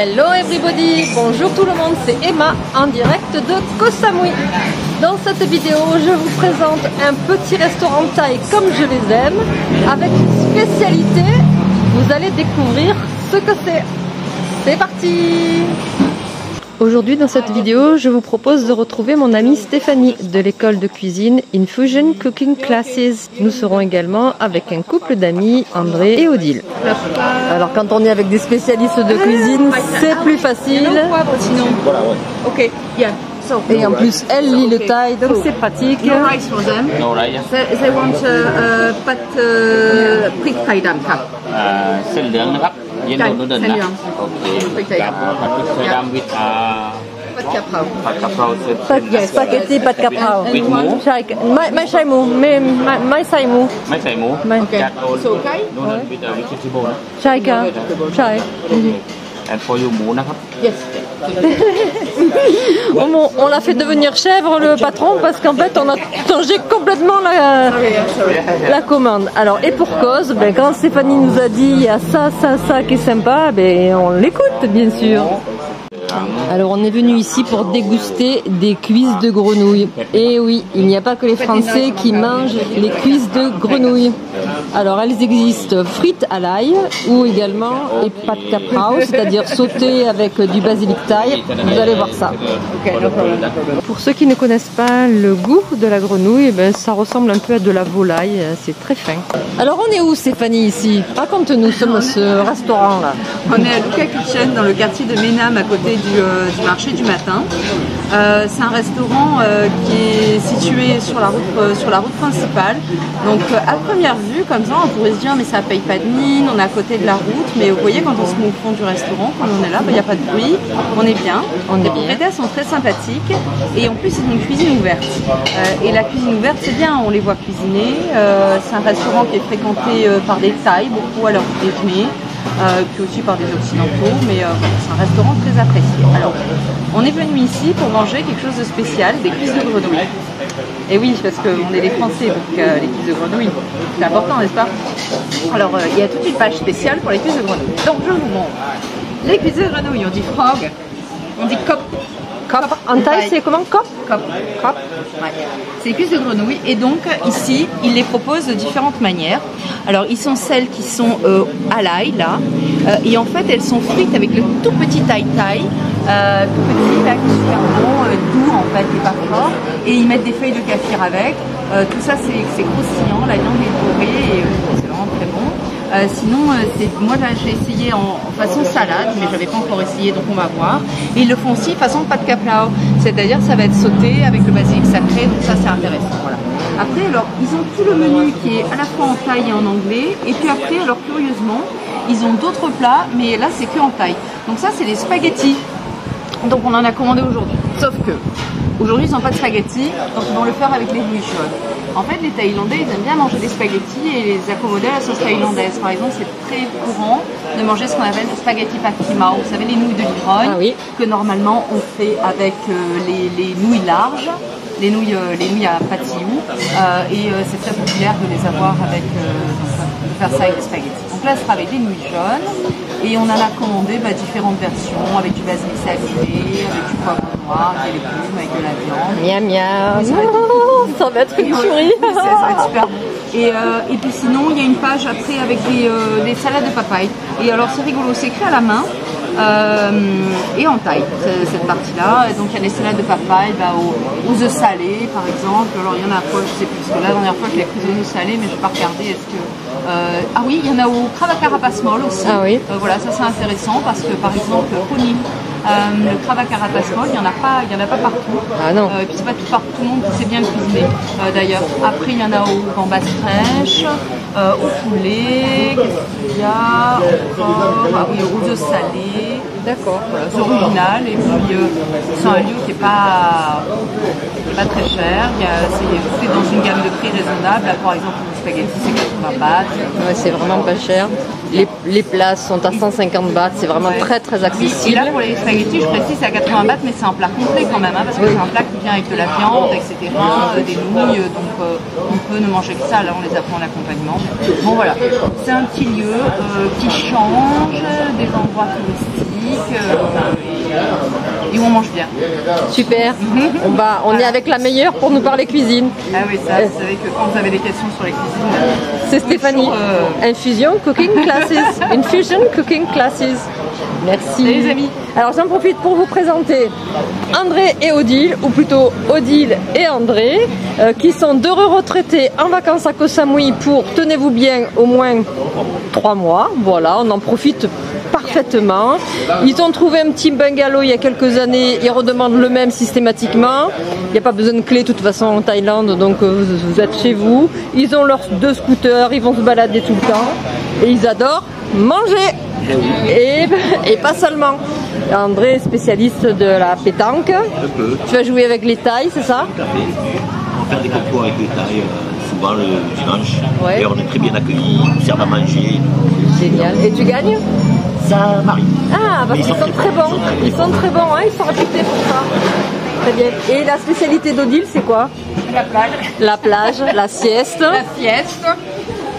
Hello everybody, bonjour tout le monde, c'est Emma en direct de Koh Samui. Dans cette vidéo, je vous présente un petit restaurant thaï comme je les aime, avec une spécialité. Vous allez découvrir ce que c'est. C'est parti Aujourd'hui, dans cette vidéo, je vous propose de retrouver mon amie Stéphanie de l'école de cuisine Infusion Cooking Classes. Nous serons également avec un couple d'amis, André et Odile. Alors, quand on est avec des spécialistes de cuisine, c'est plus facile. Et en plus, elle lit le taille, donc c'est pratique. No rice for them. No rice. They, want uh, uh, euh, าเส้นเหลืองนะครับ เย็นโดนนูเดิล เส้น นะ เหลือง โอเค พริกไทย กับผัดพริกไทยดำวิดอ่า pat กะเพรา ผัดกะเพราเส้น Pas de spaghetti, pas de capra. วิดหมู Chai- mai- mai chai mou, mais mai- mai sai mou. ไม่ใส่หมู ไม่ จัดโอน So, okay? นูเดิลวิดวิจิทิโบนะ Chai ka. And for you, yes. on, on l'a fait devenir chèvre le patron parce qu'en fait on a changé complètement la, commande. Alors et pour cause, ben, quand Stéphanie nous a dit il y a ça, ça, ça qui est sympa, ben, on l'écoute bien sûr. Alors on est venu ici pour déguster des cuisses de grenouille. Et oui, il n'y a pas que les Français qui mangent les cuisses de grenouille. Alors elles existent frites à l'ail ou également les pâtes caprao, c'est-à-dire sautées avec du basilic thaï. Vous allez voir ça. Pour ceux qui ne connaissent pas le goût de la grenouille, eh ben, ça ressemble un peu à de la volaille, c'est très fin. Alors on est où Stéphanie ici? Raconte-nous ce, ce restaurant là. On est à Luca Kitchen dans le quartier de Ménam à côté du, euh, du marché du matin. Euh, c'est un restaurant euh, qui est situé sur la route, sur la route principale. Donc à première vue, comme ça, on pourrait se dire mais ça paye pas de mine, on est à côté de la route. Mais vous voyez quand on se met au fond du restaurant, quand on est là, bah, il n'y a pas de bruit, on est bien. On est Les propriétaires sont très sympathiques et en plus c'est une cuisine ouverte. Et la cuisine ouverte c'est bien, on les voit cuisiner. C'est un restaurant qui est fréquenté par des Thaïs, beaucoup à leur déjeuner. Euh, puis aussi par des occidentaux, mais euh, c'est un restaurant très apprécié. Alors, on est venu ici pour manger quelque chose de spécial, des cuisses de grenouille. Et oui, parce qu'on est des Français, donc euh, les cuisses de grenouille, c'est important, n'est-ce pas? Alors, euh, il y a toute une page spéciale pour les cuisses de grenouille. Donc, je vous montre. Les cuisses de grenouille, on dit frog, on dit cop. Cop. En thaï c'est comment Cop? Cop. Cop. Ouais. C'est les cuisses de grenouille. Et donc, ici, ils les proposent de différentes manières. Alors, ils sont celles qui sont euh, à l'ail, là. Euh, et en fait, elles sont frites avec le tout petit taille taille. Euh, tout petit, là, qui est super bon, doux, en fait, et pas fort. Et ils mettent des feuilles de kaffir avec. Tout ça, c'est c'est croustillant. La viande est dorée et euh, c'est vraiment très bon. Euh, sinon, euh, moi là, j'ai essayé en, façon salade, mais j'avais pas encore essayé, donc on va voir. Et ils le font aussi façon pâte caplao, c'est-à-dire ça va être sauté avec le basilic sacré, donc ça c'est intéressant. Voilà. Après, alors, ils ont tout le menu qui est à la fois en thaï et en anglais, et puis après, alors curieusement, ils ont d'autres plats, mais là c'est que en thaï. Donc ça, c'est les spaghettis. Donc on en a commandé aujourd'hui. Sauf que aujourd'hui ils n'ont pas de spaghettis, donc ils vont le faire avec les nouilles chaudes. En fait, les Thaïlandais, ils aiment bien manger des spaghettis et les accommoder à la sauce thaïlandaise. Par exemple, c'est très courant de manger ce qu'on appelle des spaghettis pakimao. Vous savez, les nouilles de l'ivrogne, Ah oui. que normalement on fait avec euh, les, les nouilles larges, les nouilles, euh, les nouilles à patillou. Euh, et euh, c'est très populaire de les avoir avec, de faire ça avec des spaghettis. Donc là, ce sera avec des nouilles jaunes. Et on en a commandé bah, différentes versions avec du basilic salé, avec du poivre noir, des légumes, avec de la viande. Miam miam. ça va être- une tuerie. ça, va être super bon. Et, euh, et puis sinon, il y a une page après avec des, euh, des salades de papaye. Et alors c'est rigolo, c'est écrit à la main et en taille, ce- cette partie-là. Donc il y a des salades de papaye bah, aux, aux œufs salés par exemple. Alors il y en a quoi, je sais plus, parce que la dernière fois je l'ai pris aux œufs salés, mais je vais pas regarder est-ce que... euh, ah oui, il y en a au crave à carapace molle aussi. Ah oui. Euh, voilà, ça c'est intéressant parce que par exemple, Pony, euh, le crave à carapace molle, il n'y en, a pas- il y en a pas partout. Ah non. Euh, et puis c'est pas tout, par tout le monde qui sait bien cuisiner euh, d'ailleurs. Après il y en a au gambas fraîches, au poulet, qu'est-ce qu'il y a encore? Ah oui, aux œufs salés. D'accord. Voilà, c'est original et puis euh, c'est un lieu qui est pas, pas très cher. C'est, dans une gamme de prix raisonnable. Là, par exemple, le spaghetti c'est 80 bahts. Ouais, c'est vraiment pas cher. Les, les places sont à 150 bahts, c'est vraiment Ouais. très très Et accessible. là, pour les spaghettis, je précise, c'est à 80 bahts, mais c'est un plat complet quand même, hein, parce que Oui. c'est un plat qui vient avec de la viande, etc., euh, des nouilles, euh, donc euh, on peut ne manger que ça. Là, on les a pris en accompagnement. Bon, voilà. C'est un petit lieu qui change, des endroits touristiques. Euh, et on mange bien. Super. On, va, on est avec la meilleure pour nous parler cuisine. Ah oui, ça, vous savez que quand vous avez des questions sur les cuisines, C'est Stéphanie. toujours, euh, Infusion Cooking Classes. Infusion Cooking Classes. Merci. Salut, les amis. Alors j'en profite pour vous présenter André et Odile, ou plutôt Odile et André, euh, qui sont d'heureux retraités en vacances à Koh Samui pour, tenez-vous bien, au moins trois mois. Voilà, on en profite parfaitement. Ils ont trouvé un petit bungalow il y a quelques années, ils redemandent le même systématiquement. Il n'y a pas besoin de clé de toute façon en Thaïlande, donc euh, vous, êtes chez vous. Ils ont leurs deux scooters, ils vont se balader tout le temps et ils adorent manger. Et, et pas seulement. André est spécialiste de la pétanque. Un peu, Tu vas jouer avec les tailles, c'est ça? Tout à fait. On va faire des concours avec les tailles, euh, souvent le dimanche. Ouais. Et on est très bien accueillis, nous servent à manger. Génial. Et tu gagnes? Ça. Ah, parce Mais qu'ils sont très bons. Ils sont très bons, hein, ils sont réputés pour ça. Très bien. Et la spécialité d'Odile, c'est quoi? La plage, La plage, la sieste, la fieste,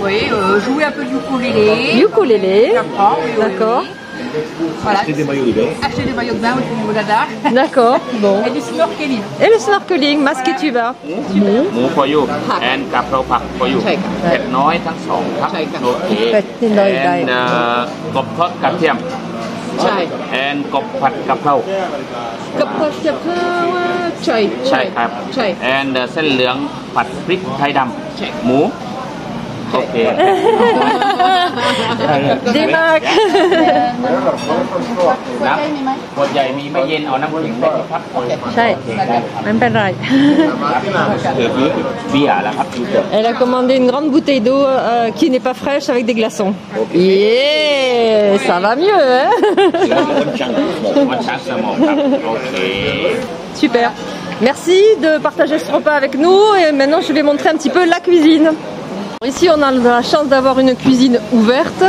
oui, euh, jouer un peu du ukulélé. ukulélé. J'apprends, oui, oui, D'accord. oui. Voilà. C'est des maillots de bain. Acheter des maillots de bain au Bogada D'accord. Bon. et du snorkeling. Et le snorkeling, masque et tuba. หมู for you and กะเพราผัก for you ใช่ครับ เผ็ดน้อยทั้งสองครับ ใช่ครับ โอเค เผ็ดน้อยได้ and เอ่อกบทอดกระเทียม ใช่ and กบผัดกะเพรา กับผัดกะเพราใช่ ใช่ครับ ใช่ and เส้นเหลืองผัดพริกไทยด ใช่ ำหมู โอเค Des marques. น้ำขวดใหญ่มีไม่เย็นเอาน้ำแข็งได้ไหมครับ ใช่ไม่เป็นไร เบียร์แล้วครับ Elle a commandé une grande bouteille d'eau euh, qui n'est pas fraîche avec des glaçons. Yeah, ça va mieux, hein วันช้างสมองครับ โอเค Super. Merci de partager ce repas avec nous et maintenant je vais montrer un petit peu la cuisine. Ici, on a la chance d'avoir une cuisine ouverte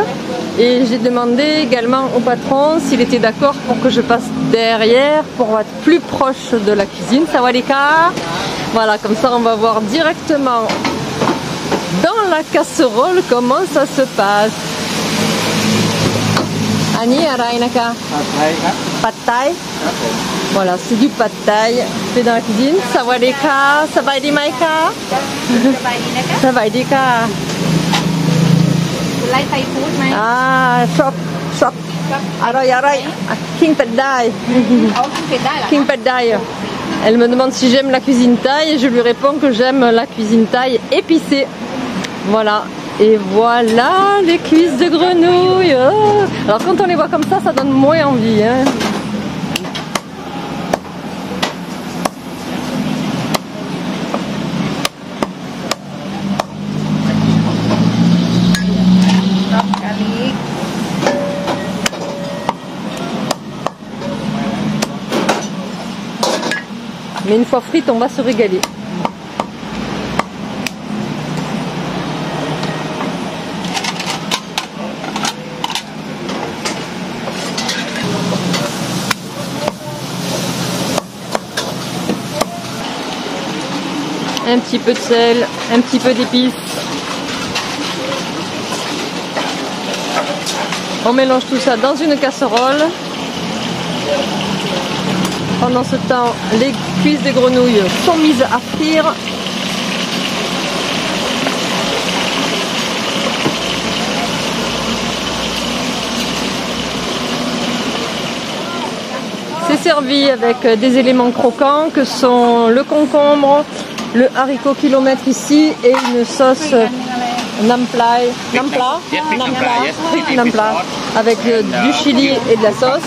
et j'ai demandé également au patron s'il était d'accord pour que je passe derrière pour être plus proche de la cuisine. Voilà, comme ça on va voir directement dans la casserole comment ça se passe. Voilà, c'est du pad Thai fait dans la cuisine. Sawadika, Sawadimai-ka สบายดีนะคะ Sawadika ไล่ไทยฟู้ดไหม Ah, shop, shop Aroy, aroy Ah, King Pad Thai เอาคุณเป็ดได้เหรอ King Pad Thai Elle me demande si j'aime la cuisine thaï et je lui réponds que j'aime la cuisine thaï épicée. Voilà. Et voilà les cuisses de grenouille. Oh. Alors quand on les voit comme ça, ça donne moins envie. Hein. Mais une fois frites, on va se régaler. Un petit peu de sel, un petit peu d'épices. On mélange tout ça dans une casserole. Pendant ce temps, les cuisses de grenouilles sont mises à frire. C'est servi avec des éléments croquants que sont le concombre, le haricot kilomètre ici et une sauce nampla, nampla, avec du chili et de la sauce.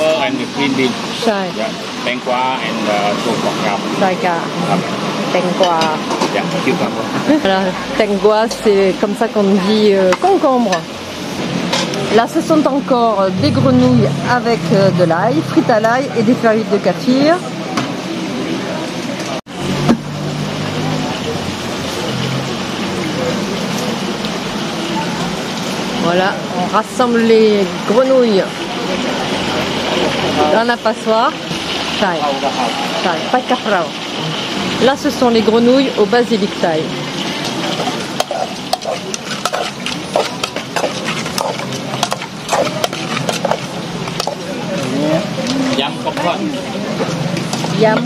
Tengkwa c'est comme ça qu'on dit euh, concombre. Là, ce sont encore euh, des grenouilles avec euh, de l'ail, frites à l'ail et des feuilles de kaffir. Voilà, on rassemble les grenouilles dans la passoire. Là, ce sont les grenouilles au basilic thaï. Yam cop Yam.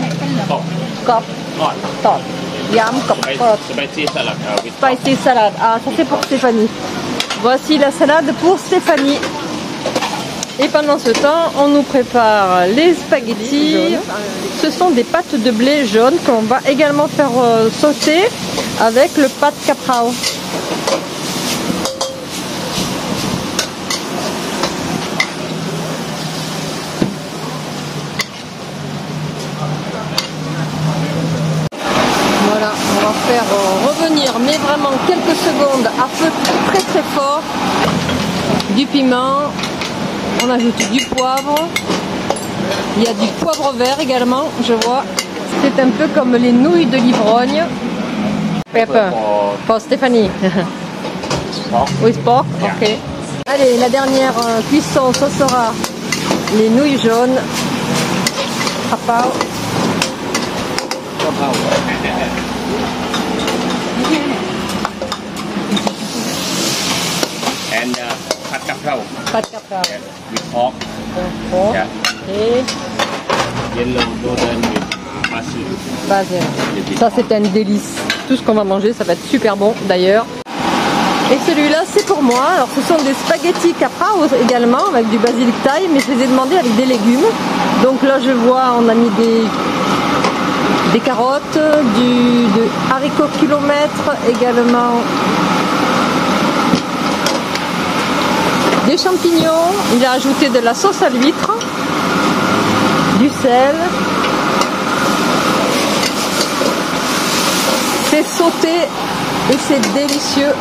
Yam salad. Spicy. Ah, ah, ça c'est pour Stéphanie. Voici la salade pour Stéphanie. Et pendant ce temps, on nous prépare les spaghettis. Ce sont des pâtes de blé jaune qu'on va également faire euh, sauter avec le pâte caprao. Voilà, on va faire euh, revenir, mais vraiment quelques secondes à feu très très fort, du piment, on ajoute du poivre. Il y a du poivre vert également, je vois. C'est un peu comme les nouilles de l'ivrogne. Pepper. Pour Stéphanie. Oui, sport. Ok. Allez, la dernière euh, cuisson, ce sera les nouilles jaunes. Papao. And ça, c'est un délice. Tout ce qu'on va manger, ça va être super bon d'ailleurs. Et celui-là, c'est pour moi. Alors, ce sont des spaghettis capra également, avec du basilic thaï, mais je les ai demandés avec des légumes. Donc là, je vois, on a mis des, des carottes, du, de kilomètre également Champignons, il a ajouté de la sauce à l'huître, du sel, C'est sauté et c'est délicieux.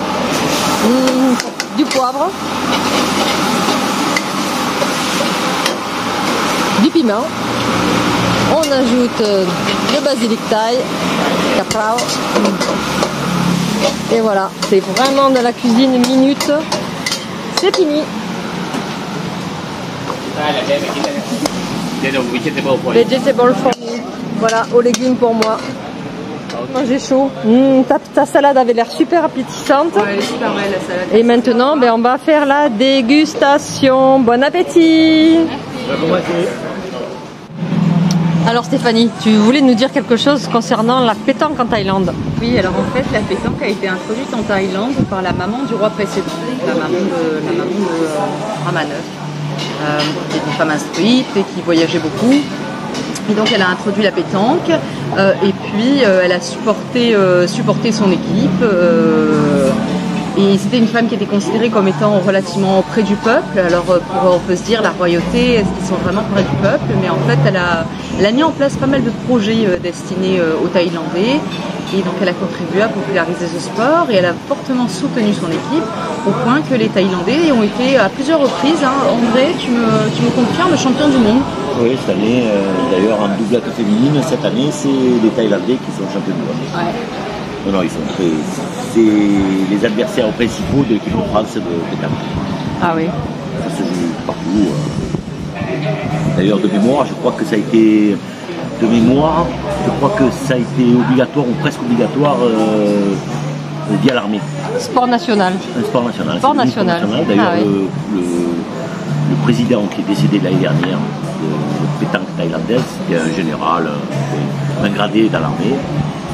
Mmh, du poivre, du piment. On ajoute euh, le basilic thaï, caprao. Et voilà, c'est vraiment de la cuisine minute. C'est fini. Vegetable for me. Voilà, aux légumes pour moi. Moi j'ai chaud. Mmh, ta, ta salade avait l'air super appétissante. Ouais, elle est super belle la salade. Et maintenant, ben, on va faire la dégustation. Bon appétit Alors Stéphanie, tu voulais nous dire quelque chose concernant la pétanque en Thaïlande. Oui, alors en fait, la pétanque a été introduite en Thaïlande par la maman du roi précédent, la maman de, la maman de euh, Ramanuj, euh, qui est une femme instruite et qui voyageait beaucoup. Et donc elle a introduit la pétanque euh, et puis euh, elle a supporté, euh, supporté son équipe. euh, et c'était une femme qui était considérée comme étant relativement près du peuple. Alors euh, on peut se dire la royauté, est-ce qu'ils sont vraiment près du peuple? Mais en fait, elle a, mis en place pas mal de projets euh, destinés euh, aux Thaïlandais. Et donc elle a contribué à populariser ce sport et elle a fortement soutenu son équipe au point que les Thaïlandais ont été à plusieurs reprises, hein, André, tu me, tu me confirmes, champions du monde? Oui, cette année, euh, d'ailleurs en doublette féminine, cette année, c'est les Thaïlandais qui sont champions du monde. Non, non, ils sont très. C'est les adversaires principaux de l'équipe de France de pétanque. Ah oui. Ça se joue partout. euh. D'ailleurs, de mémoire, je crois que ça a été. De mémoire, je crois que ça a été obligatoire ou presque obligatoire euh, via l'armée. Sport national. Un sport national. Sport national. D'ailleurs, Ah oui. le, le- le président qui est décédé l'année dernière de, pétanque thaïlandaise, c'était un général, euh, un gradé dans l'armée.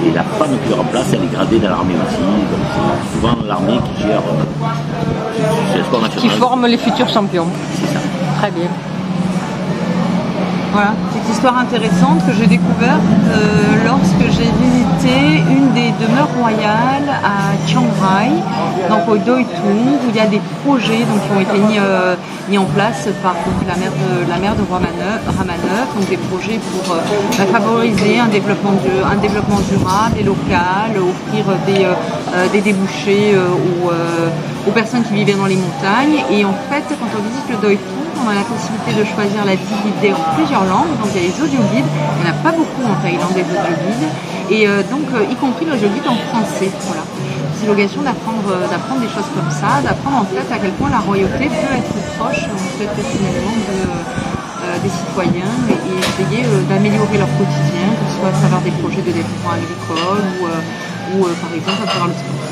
Et la femme qui le remplace, elle est gradée dans l'armée aussi. Donc c'est souvent l'armée qui gère. euh, c'est le sport Qui national. forme les futurs champions. C'est ça. Très bien. Voilà, cette histoire intéressante que j'ai découverte euh, lorsque j'ai visité une des demeures royales à Chiang Rai, donc au Doi Tung, où il y a des projets donc, qui ont été mis, euh, en place par la mère de, la mère de donc des projets pour euh, bah, favoriser un développement, durable et local, offrir des, des débouchés aux, aux personnes qui vivaient dans les montagnes. Et en fait, quand on visite le Doi Tung, on a la possibilité de choisir la guide en plusieurs langues. Donc il y a les audioguides, il n'y en a pas beaucoup en Thaïlande des audioguides, et euh, donc euh, y compris l'audioguide en français. Voilà. C'est l'occasion d'apprendre euh, d'apprendre des choses comme ça, d'apprendre en fait à quel point la royauté peut être proche en fait finalement de, des citoyens et, et essayer euh, d'améliorer leur quotidien, que ce soit à travers des projets de développement agricole ou, euh, ou euh, par exemple à travers le sport.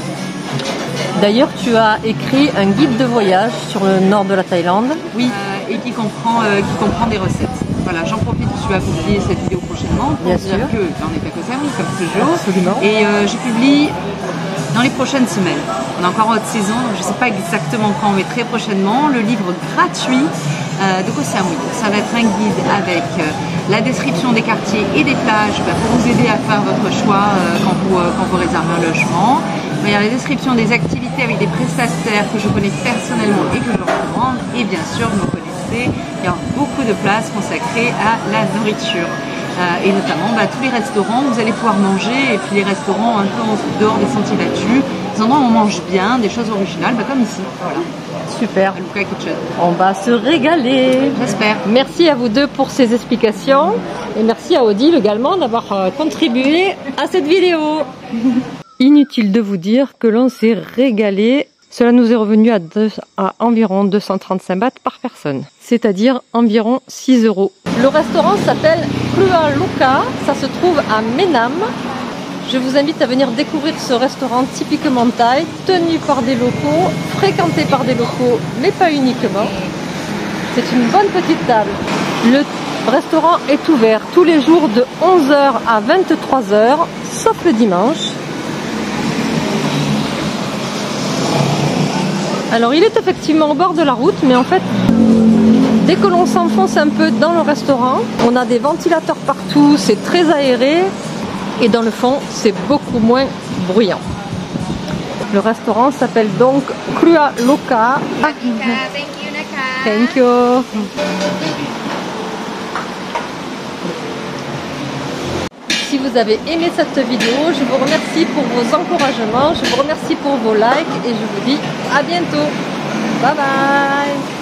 D'ailleurs, tu as écrit un guide de voyage sur le nord de la Thaïlande. Oui, et qui comprend, euh, qui comprend des recettes. Voilà, j'en profite tu vas publier cette vidéo prochainement pour Bien dire sûr. que j'en ai fait que ça, oui, comme toujours. Absolument. Et euh, je publie dans les prochaines semaines. On est encore en haute saison, donc je ne sais pas exactement quand, mais très prochainement, le livre gratuit euh, de Koh Samui. Ça va être un guide avec euh, la description des quartiers et des plages bah, pour vous aider à faire votre choix euh, quand, vous, quand vous réservez un logement. Il y la description des activités avec des prestataires que je connais personnellement et que je recommande. Et bien sûr, vous me il y a beaucoup de places consacrées à la nourriture. Euh, et notamment bah, tous les restaurants où vous allez pouvoir manger, et puis les restaurants un peu en dehors des sentiers battus, des endroits où on mange bien, des choses originales, bah, comme ici, voilà, Super. à Luca Kitchen. On va se régaler. J'espère. Merci à vous deux pour ces explications et merci à Odile également d'avoir euh, contribué à cette vidéo. Inutile de vous dire que l'on s'est régalé. Cela nous est revenu à, environ 235 bahts par personne, c'est-à-dire environ 6 euros. Le restaurant s'appelle Krua Luka, ça se trouve à Menam. Je vous invite à venir découvrir ce restaurant typiquement thaï, tenu par des locaux, fréquenté par des locaux, mais pas uniquement. C'est une bonne petite table. Le restaurant est ouvert tous les jours de 11h à 23h, sauf le dimanche. Alors il est effectivement au bord de la route, mais en fait, dès que l'on s'enfonce un peu dans le restaurant, on a des ventilateurs partout, c'est très aéré, et dans le fond, c'est beaucoup moins bruyant. Le restaurant s'appelle donc Krua Loka. Thank you vous avez aimé cette vidéo, je vous remercie pour vos encouragements, je vous remercie pour vos likes et je vous dis à bientôt. Bye bye